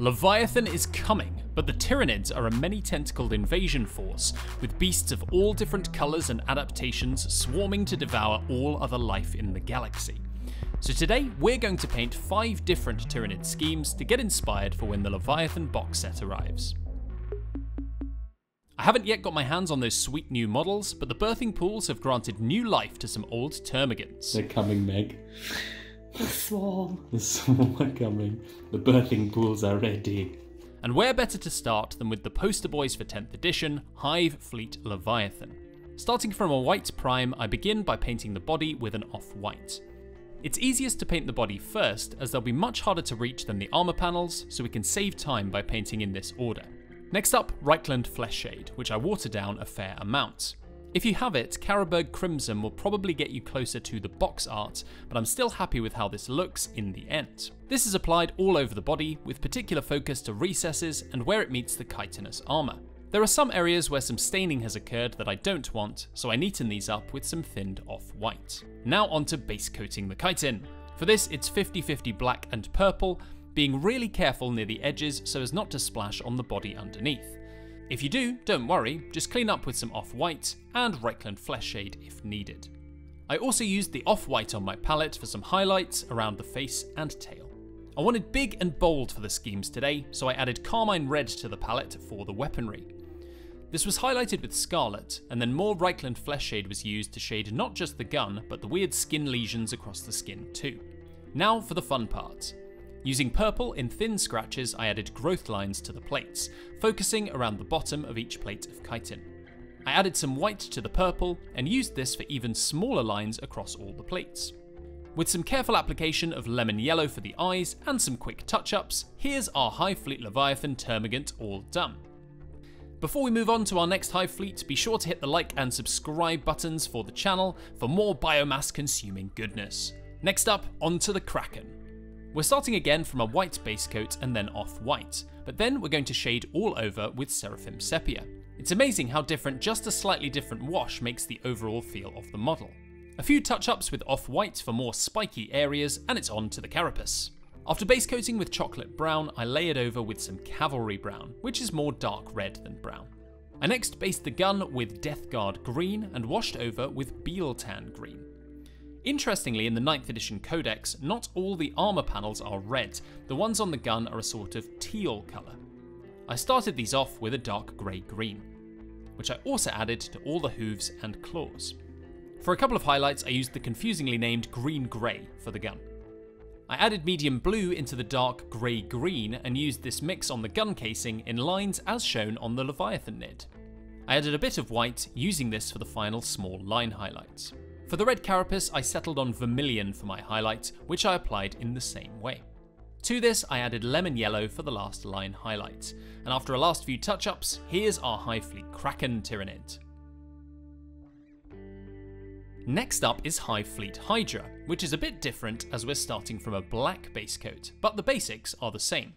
Leviathan is coming, but the Tyranids are a many tentacled invasion force, with beasts of all different colours and adaptations swarming to devour all other life in the galaxy. So today, we're going to paint 5 different Tyranid schemes to get inspired for when the Leviathan box set arrives. I haven't yet got my hands on those sweet new models, but the birthing pools have granted new life to some old Termagants. They're coming, Meg. The swarm. The swarm are coming. The birthing pools are ready. And where better to start than with the poster boys for 10th edition, Hive Fleet Leviathan. Starting from a white prime, I begin by painting the body with an off-white. It's easiest to paint the body first, as they'll be much harder to reach than the armour panels, so we can save time by painting in this order. Next up, Reikland Flesh Shade, which I water down a fair amount. If you have it, Carroburg Crimson will probably get you closer to the box art, but I'm still happy with how this looks in the end. This is applied all over the body, with particular focus to recesses and where it meets the chitinous armour. There are some areas where some staining has occurred that I don't want, so I neaten these up with some thinned off-white. Now onto base coating the chitin. For this, it's 50-50 black and purple, being really careful near the edges so as not to splash on the body underneath. If you do, don't worry, just clean up with some off-white and Reikland Flesh Shade if needed. I also used the off-white on my palette for some highlights around the face and tail. I wanted big and bold for the schemes today, so I added Carmine Red to the palette for the weaponry. This was highlighted with Scarlet, and then more Reikland Flesh Shade was used to shade not just the gun, but the weird skin lesions across the skin too. Now for the fun part. Using purple in thin scratches, I added growth lines to the plates, focusing around the bottom of each plate of chitin. I added some white to the purple and used this for even smaller lines across all the plates. With some careful application of lemon yellow for the eyes and some quick touch-ups, here's our Hive Fleet Leviathan Termagant all done. Before we move on to our next Hive Fleet, be sure to hit the like and subscribe buttons for the channel for more biomass consuming goodness. Next up, onto the Kraken. We're starting again from a white base coat and then off-white, but then we're going to shade all over with Seraphim Sepia. It's amazing how different just a slightly different wash makes the overall feel of the model. A few touch-ups with off-white for more spiky areas, and it's on to the carapace. After base coating with chocolate brown, I lay it over with some cavalry brown, which is more dark red than brown. I next based the gun with Death Guard green and washed over with Biel-Tan green. Interestingly, in the 9th edition codex, not all the armour panels are red, the ones on the gun are a sort of teal colour. I started these off with a dark grey green, which I also added to all the hooves and claws. For a couple of highlights, I used the confusingly named green grey for the gun. I added medium blue into the dark grey green and used this mix on the gun casing in lines as shown on the Leviathan nid. I added a bit of white, using this for the final small line highlights. For the red carapace, I settled on vermilion for my highlights, which I applied in the same way. To this, I added lemon yellow for the last line highlight, and after a last few touch-ups, here's our Hive Fleet Kraken Tyranid. Next up is Hive Fleet Hydra, which is a bit different as we're starting from a black base coat, but the basics are the same.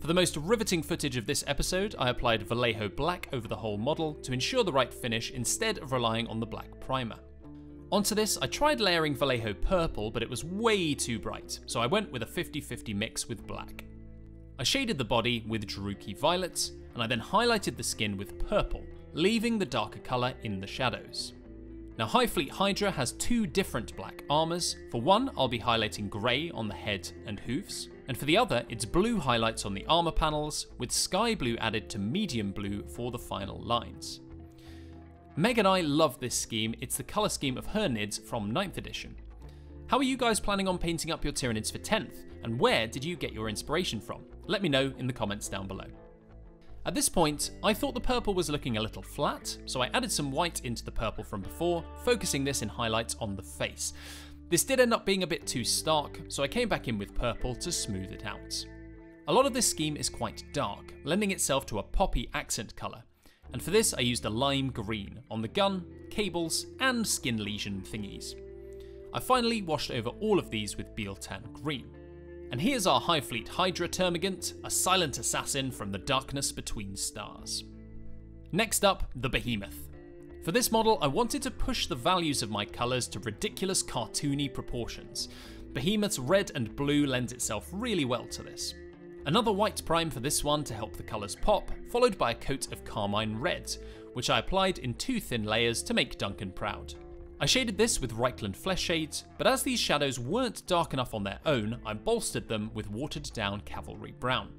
For the most riveting footage of this episode, I applied Vallejo Black over the whole model to ensure the right finish instead of relying on the black primer. Onto this, I tried layering Vallejo purple, but it was way too bright, so I went with a 50-50 mix with black. I shaded the body with Druchii Violet, and I then highlighted the skin with purple, leaving the darker colour in the shadows. Now Hive Fleet Hydra has two different black armours. For one, I'll be highlighting grey on the head and hooves, and for the other, it's blue highlights on the armour panels, with sky blue added to medium blue for the final lines. Meg and I love this scheme, it's the colour scheme of her Nids from 9th edition. How are you guys planning on painting up your Tyranids for 10th, and where did you get your inspiration from? Let me know in the comments down below. At this point, I thought the purple was looking a little flat, so I added some white into the purple from before, focusing this in highlights on the face. This did end up being a bit too stark, so I came back in with purple to smooth it out. A lot of this scheme is quite dark, lending itself to a poppy accent colour, and for this I used a lime green on the gun, cables, and skin lesion thingies. I finally washed over all of these with Biel-Tan green. And here's our Hive Fleet Hydra Termagant, a silent assassin from the darkness between stars. Next up, the Behemoth. For this model, I wanted to push the values of my colours to ridiculous cartoony proportions. Behemoth's red and blue lends itself really well to this. Another white prime for this one to help the colours pop, followed by a coat of carmine red, which I applied in two thin layers to make Duncan proud. I shaded this with Reikland Flesh Shades, but as these shadows weren't dark enough on their own, I bolstered them with watered down Cavalry Brown.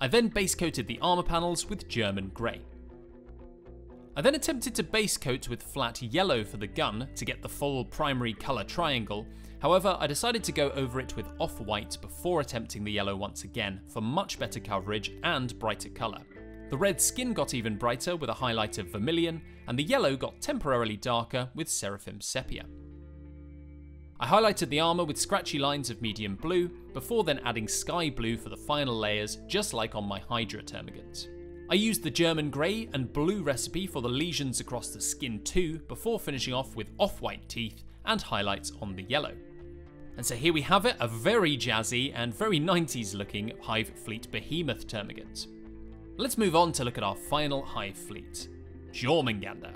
I then base coated the armour panels with German Grey. I then attempted to base coat with flat yellow for the gun to get the full primary colour triangle, however I decided to go over it with off-white before attempting the yellow once again for much better coverage and brighter colour. The red skin got even brighter with a highlight of vermilion, and the yellow got temporarily darker with Seraphim Sepia. I highlighted the armour with scratchy lines of medium blue, before then adding sky blue for the final layers, just like on my Hydra Termagant. I used the German grey and blue recipe for the lesions across the skin too, before finishing off with off-white teeth and highlights on the yellow. And so here we have it, a very jazzy and very 90s looking Hive Fleet Behemoth Termagant. Let's move on to look at our final Hive Fleet, Jormungandr.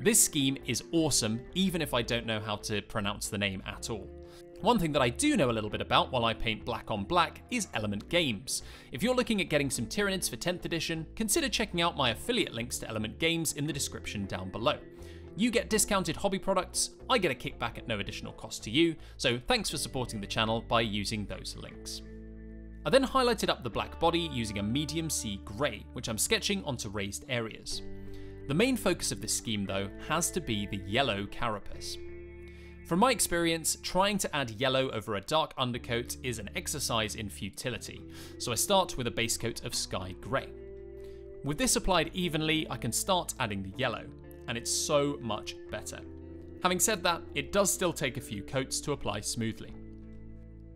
This scheme is awesome, even if I don't know how to pronounce the name at all. One thing that I do know a little bit about while I paint black on black is Element Games. If you're looking at getting some Tyranids for 10th edition, consider checking out my affiliate links to Element Games in the description down below. You get discounted hobby products, I get a kickback at no additional cost to you, so thanks for supporting the channel by using those links. I then highlighted up the black body using a medium sea grey, which I'm sketching onto raised areas. The main focus of this scheme, though, has to be the yellow carapace. From my experience, trying to add yellow over a dark undercoat is an exercise in futility, so I start with a base coat of sky grey. With this applied evenly, I can start adding the yellow, and it's so much better. Having said that, it does still take a few coats to apply smoothly.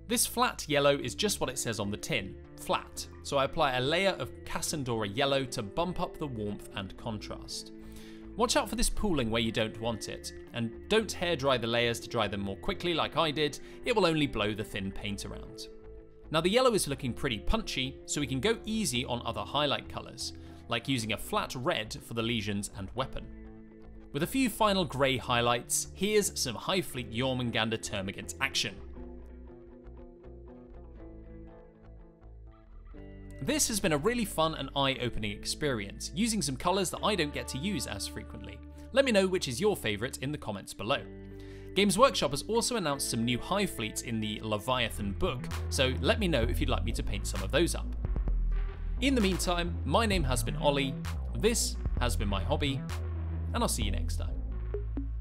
This flat yellow is just what it says on the tin, flat, so I apply a layer of Casandora yellow to bump up the warmth and contrast. Watch out for this pooling where you don't want it, and don't hair dry the layers to dry them more quickly like I did, it will only blow the thin paint around. Now the yellow is looking pretty punchy, so we can go easy on other highlight colours, like using a flat red for the lesions and weapon. With a few final grey highlights, here's some Hive Fleet Jormungandr Termagant action. This has been a really fun and eye-opening experience, using some colours that I don't get to use as frequently. Let me know which is your favourite in the comments below. Games Workshop has also announced some new Hive fleets in the Leviathan book, so let me know if you'd like me to paint some of those up. In the meantime, my name has been Oli, this has been my hobby, and I'll see you next time.